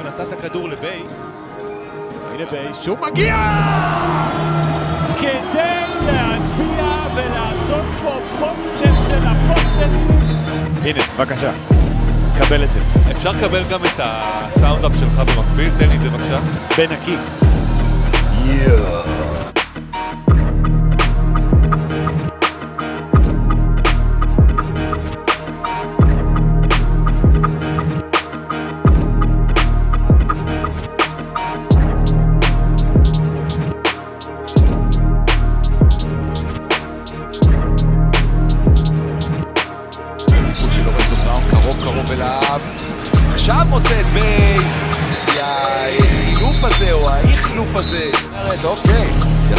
ונתן את הכדור לביי. הנה ביי, שוב מגיע! כדי להצביע ולעשות פה פוסטר של הפוסטרים. הנה, בבקשה. קבל את זה. אפשר לקבל גם את הסאונדאפ שלך במקביל? תן לי את זה בבקשה. בנקי. ניצול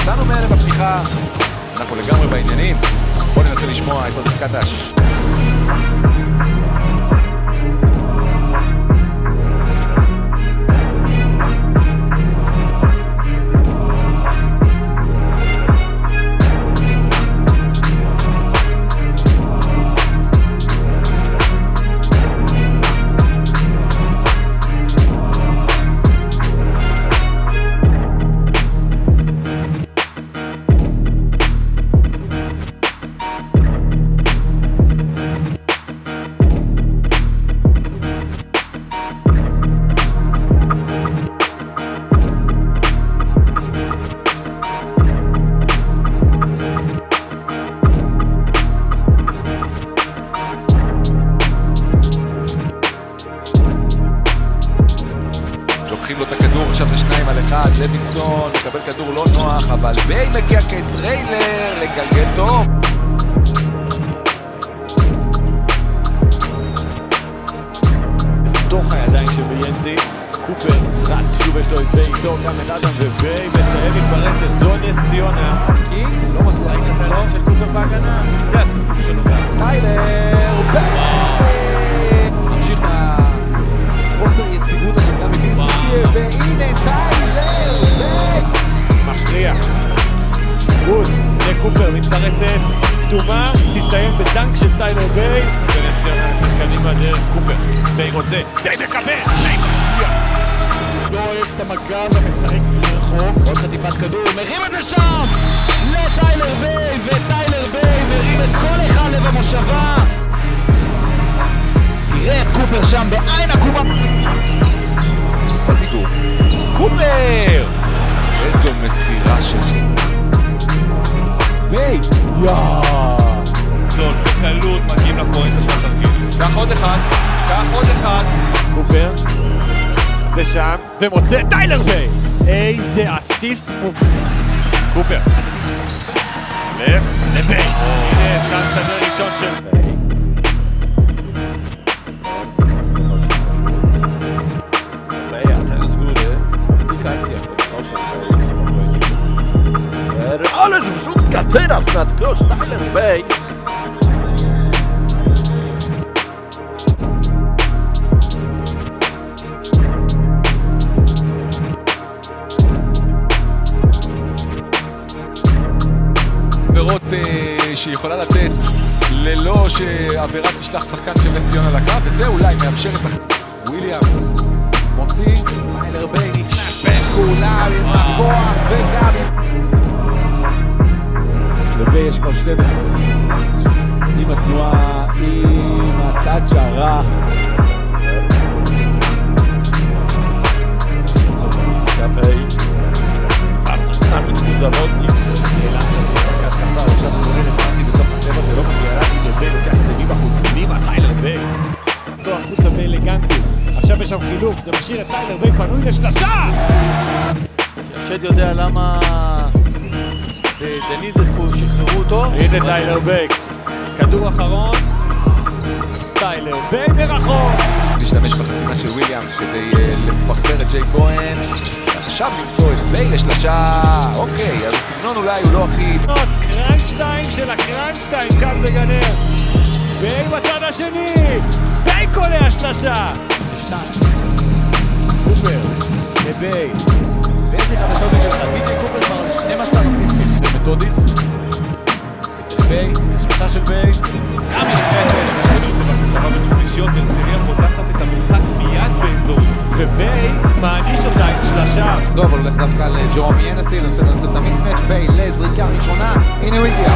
יצאנו מהר בפתיחה. אנחנו לגמרי בעניינים. בואו ננסה לשמוע את אוזן קטש הכדור, עכשיו זה שניים על אחד, לוינסון מקבל כדור לא נוח, אבל ביי מגיע כטריילר, לגלגל טוב. בתוך הידיים של ביאנסי. קופר רץ, שוב יש לו את ביי איתו, גם את אדם וביי מסיים מתפרצת, זו נס ציונה. כי לא מצליח רוצה, ביי מקבל! לא אוהב את המגע ומשחק רחוק. עוד חטיפת כדור, מרים את זה שם! לטיילר ביי, וטיילר ביי מרים את כל אחד לב המושבה! תראה את קופר שם בעין עקומה! קופר! איזו מסירה של ביי! יואו! בקלות מגיעים לפואנטה של התרגיל. קח עוד אחד, קח עוד אחד. קופר, ושם, ומוצא את טיילר ביי! איזה אסיסט. קופר. לך לביי. הנה, סל שדה ראשון של ביי. Ależ wrzutka teraz nad kosz, Tyler Bey. שהיא יכולה לתת ללא שעבירה תשלח שחקן של נס ציונה לקו, וזה אולי מאפשר את הח... וויליאמס מוציא, טיילר ביי נכנס כולם עם הכוח וגם עם... לביי יש כבר 12. עם התנועה, עם הטאץ' הרך. Bay. Bardzo dynamiczny zawodnik. עכשיו הוא עולה בתוך הצבע, זה לא מגיע רק לביי, לוקח את זה מבחוץ, פנימה, טיילר ביי. אותו החוצה באלגנטי. עכשיו יש שם חילוף, זה משאיר את טיילר ביי פנוי לשלושה! השד יודע למה אה, דניזס פה שחררו אותו. הנה טיילר ביי. כדור אחרון. טיילר ביי מרחוק. להשתמש בחסימה של וויליאמס כדי אה, לפרפר את ג'יי כהן. עכשיו למצוא את ביי לשלושה. אוקיי, אז הסגנון אולי הוא לא הכי... עוד קראנשטיין של הקראנשטיין כאן בגנר. ביי בצד השני. ביי קולע שלושה. קופר, לביי. ויש לי חדשות בשבילך, די.ג'יי קופר כבר על 12 אסיסטים. זה מתודי. ביי, שלושה של ביי. גם היא נכנסת. שלושה בכוכבה בחמישיות, הרצליה פותחת את המשחק מיד באזור. וביי אותו, אבל הולך דווקא לג'רום מינסי, מנסה לנצל את ה mismatch, ביי לזריקה ראשונה, הנה הוא הגיע.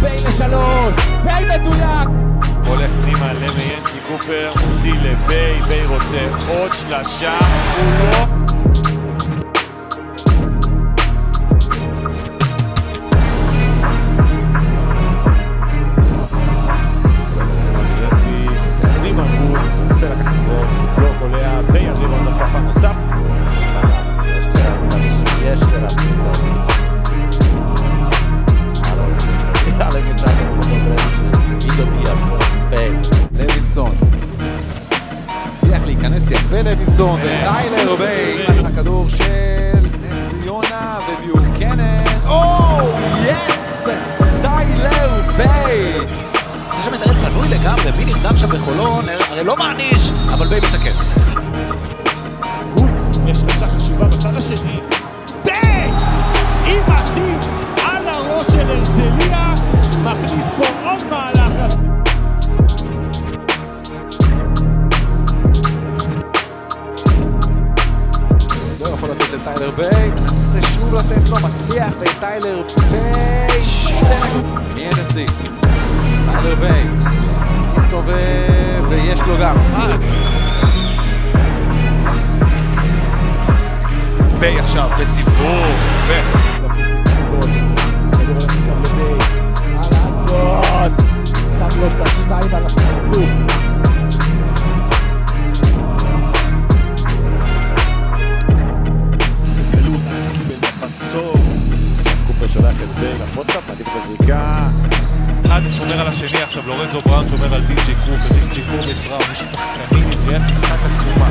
ביי לשלוש. ביי מדויק. הולך פנימה למינסי קופר, מוציא לביי, ביי רוצה עוד שלשה, הוא לא... נרדם שם בחולון, הרי לא מעניש, אבל ביי מתקן. גוט, יש שלושה חשובה בצד השני, ביי! עם הטיב על הראש של הרצליה, מכניס פה עוד מהלך. לא יכול לתת לטיילר ביי, מנסה שוב לתת לו, מצליח, וטיילר ביי. מי הנשיא? טיילר ביי, מסתובב, ויש לו גם. ביי עכשיו בסיבוב, יפה. שם לו את השתיים על הפרצוף. בראון, יש שחקנים קריאת משחק עצומה.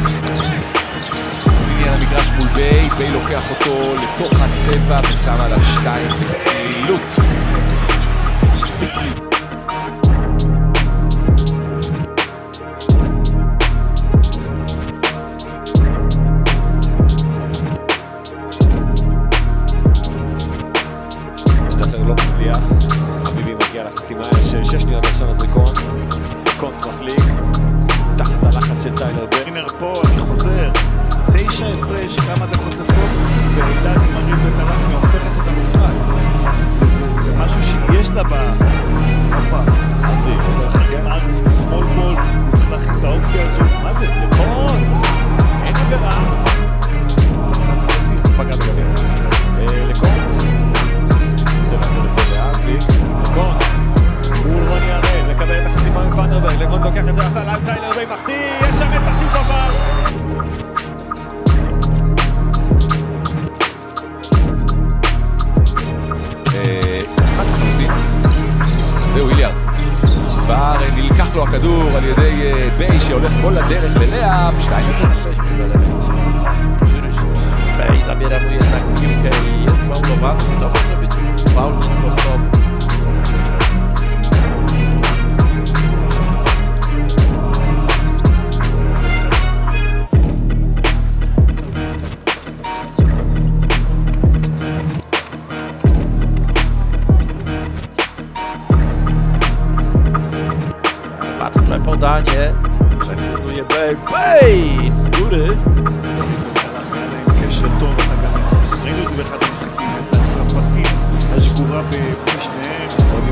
מיני על המגרש מול ביי, ביי לוקח אותו לתוך הצבע ושם עליו שתיים. בקלילות. הכדור על ידי אה, ביי שהולך כל הדרך ללאה, 2-0. 6 element. 4-6. Bej zabiera mu jednak piłkę i jest faulowany. To może być faul niesportowy.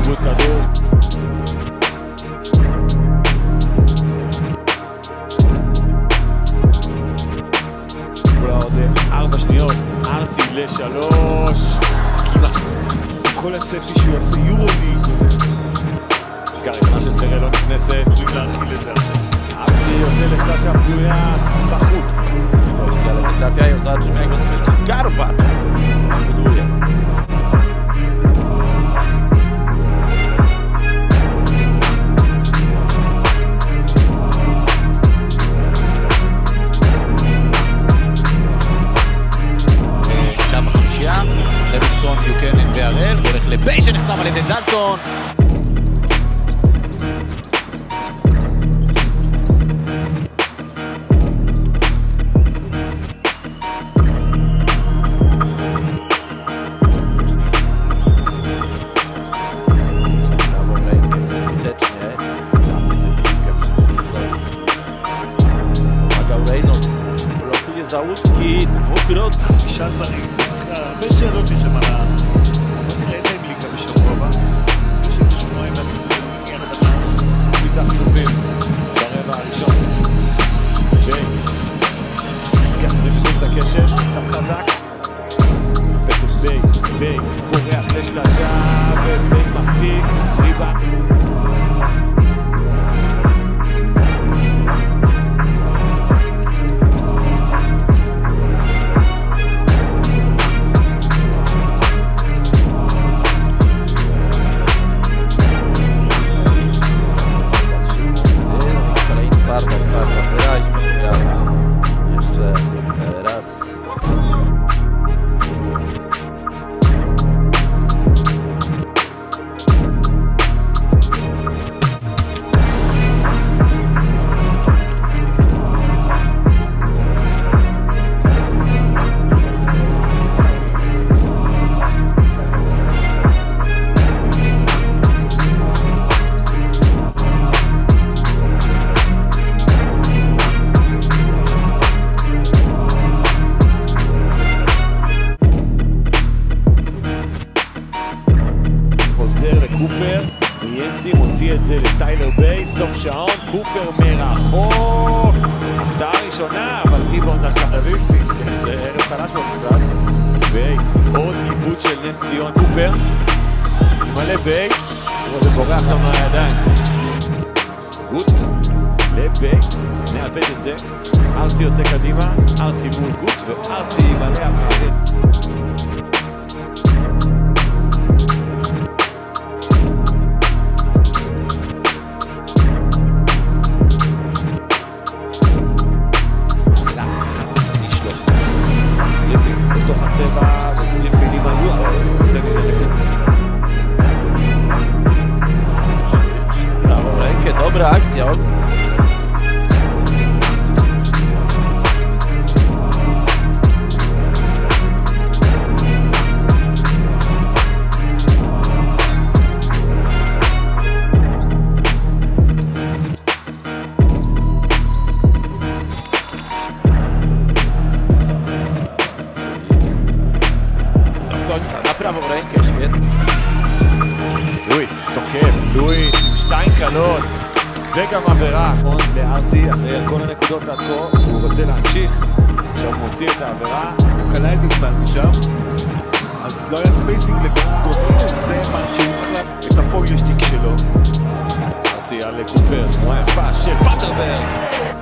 עיבוד כדור. ארבע שניות, ארצי לשלוש, כמעט. כל הצפי שהוא יעשה יורו ליג, בעיקר ראשונה של טרל לא נכנסת, יכולים להרחיל את זה. ארצי יוצא לשלושה פנויה בחוץ. Trafiają, zobaczymy jak! Środka czasami מרחוק, החטאה ראשונה, אבל ריבאונד על קפליסטי, זה ערב חלש במשחק, ביי, עוד עיבוד של נס ציון, קופר, מלא ביי, תראו זה בורח לו מהידיים, גוט, לביי, נאבד את זה, ארצי יוצא קדימה, ארצי מול גוט, וארצי מלא הפערים. עכשיו מוציא את העבירה. הוא קלע איזה סל שם, אז לא היה ספייסינג לגודל, זה מה שהוא צריך לה... את הפוילשטיק שלו. ארצי על קופר, תנועה יפה של פטרברג.